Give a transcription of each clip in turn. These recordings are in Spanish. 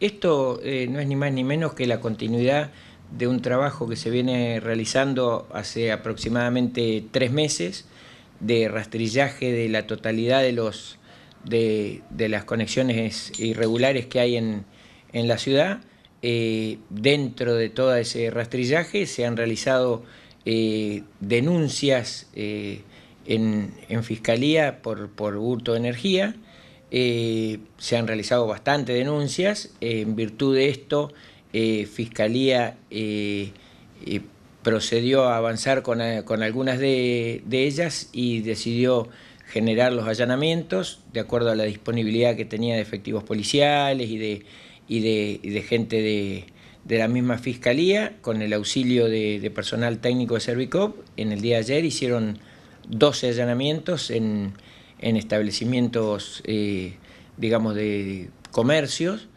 esto eh, no es ni más ni menos que la continuidad de un trabajo que se viene realizando hace aproximadamente tres meses de rastrillaje de la totalidad de, los, de, las conexiones irregulares que hay en, la ciudad. Eh, dentro de todo ese rastrillaje se han realizado eh, denuncias en, en, Fiscalía por, por hurto de energía, eh, se han realizado bastantes denuncias. en virtud de esto, eh, Fiscalía eh, procedió a avanzar con, algunas de, ellas y decidió generar los allanamientos de acuerdo a la disponibilidad que tenía de efectivos policiales y de, de, gente de, la misma Fiscalía, con el auxilio de, personal técnico de Servicop. En el día de ayer hicieron 12 allanamientos en en establecimientos, eh, digamos, de comercios,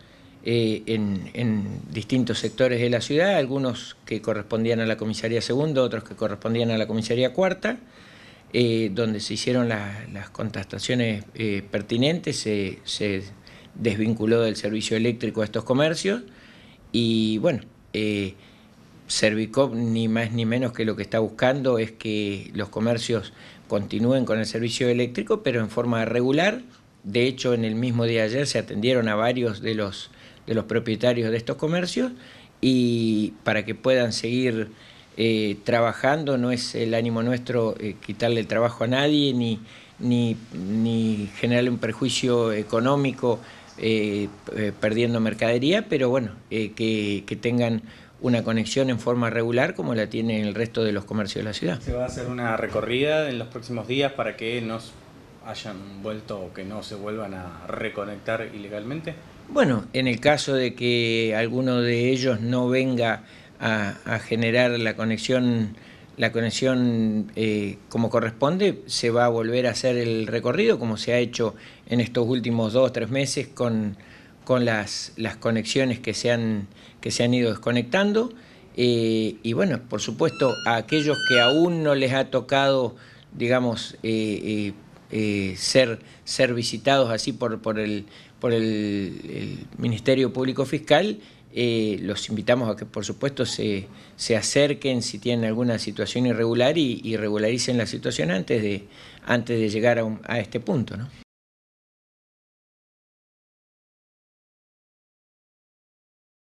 eh, en, distintos sectores de la ciudad, algunos que correspondían a la comisaría segunda, otros que correspondían a la comisaría cuarta, eh, donde se hicieron las contestaciones pertinentes, se, se, desvinculó del servicio eléctrico a estos comercios y bueno, Servicop ni más ni menos que lo que está buscando es que los comercios continúen con el servicio eléctrico, pero en forma regular. De hecho, en el mismo día de ayer se atendieron a varios de los, de los propietarios de estos comercios y para que puedan seguir eh, trabajando, no es el ánimo nuestro eh, quitarle el trabajo a nadie ni, ni, ni generarle un perjuicio económico eh, perdiendo mercadería, pero bueno, que, que tengan una conexión en forma regular como la tiene el resto de los comercios de la ciudad. ¿Se va a hacer una recorrida en los próximos días para que no hayan vuelto o que no se vuelvan a reconectar ilegalmente? Bueno, en el caso de que alguno de ellos no venga a, generar la conexión, la conexión eh, como corresponde, se va a volver a hacer el recorrido como se ha hecho en estos últimos dos o tres meses con con las, las conexiones que se han, que se han ido desconectando. Eh, y bueno, por supuesto, a aquellos que aún no les ha tocado, digamos, eh, eh, ser, ser visitados así por, por, el, por el, Ministerio Público Fiscal, los invitamos a que por supuesto se, se acerquen si tienen alguna situación irregular y, regularicen la situación antes de, antes de llegar a, a este punto. ¿no?